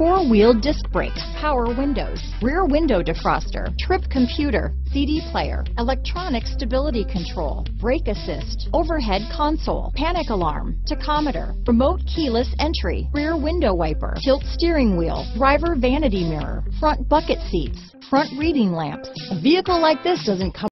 four-wheel disc brakes, power windows, rear window defroster, trip computer, CD player, electronic stability control, brake assist, overhead console, panic alarm, tachometer, remote keyless entry, rear window wiper, tilt steering wheel, driver vanity mirror, front bucket seats, front reading lamps. A vehicle like this doesn't come